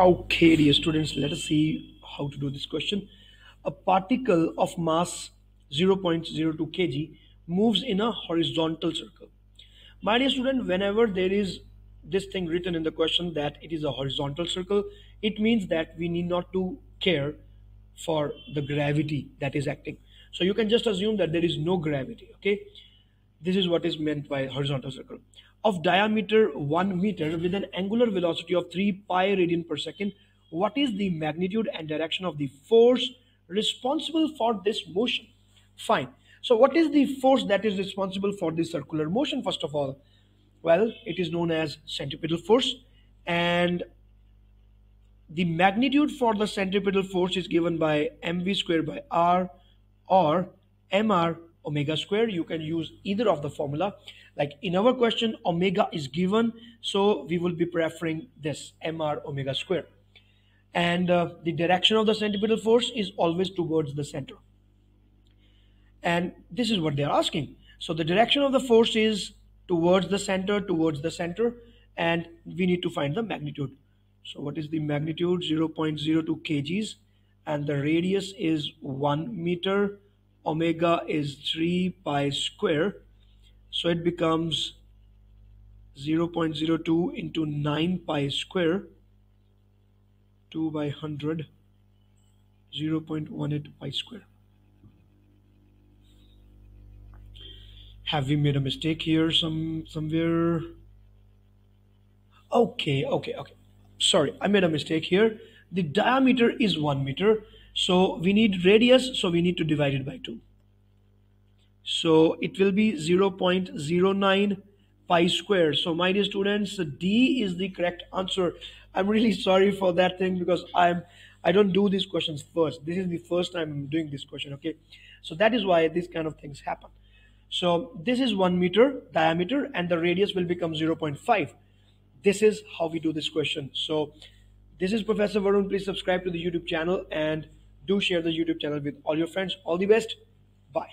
Okay, dear students, let us see how to do this question. A particle of mass 0.02 kg moves in a horizontal circle. My dear student, whenever there is this thing written in the question that it is a horizontal circle, it means that we need not to care for the gravity that is acting. So you can just assume that there is no gravity, okay? This is what is meant by horizontal circle. Of diameter 1 meter with an angular velocity of 3 pi radian per second, what is the magnitude and direction of the force responsible for this motion? Fine. So what is the force that is responsible for this circular motion first of all? Well, it is known as centripetal force and the magnitude for the centripetal force is given by mv square by r or mr omega square you can use either of the formula. Like in our question omega is given so we will be preferring this mr omega square. And uh, the direction of the centripetal force is always towards the center. And this is what they're asking. So the direction of the force is towards the center towards the center and we need to find the magnitude. So what is the magnitude? 0.02 kgs and the radius is 1 meter omega is 3 pi square so it becomes 0.02 into 9 pi square 2 by 100 0.18 pi square. Have we made a mistake here some somewhere? Okay okay okay. Sorry I made a mistake here. The diameter is 1 meter so we need radius, so we need to divide it by 2. So it will be 0.09 pi square. So my dear students, D is the correct answer. I'm really sorry for that thing because I'm I don't do these questions first. This is the first time I'm doing this question, okay? So that is why these kind of things happen. So this is 1 meter diameter and the radius will become 0.5. This is how we do this question. So this is Professor Varun. Please subscribe to the YouTube channel and do share the YouTube channel with all your friends. All the best. Bye.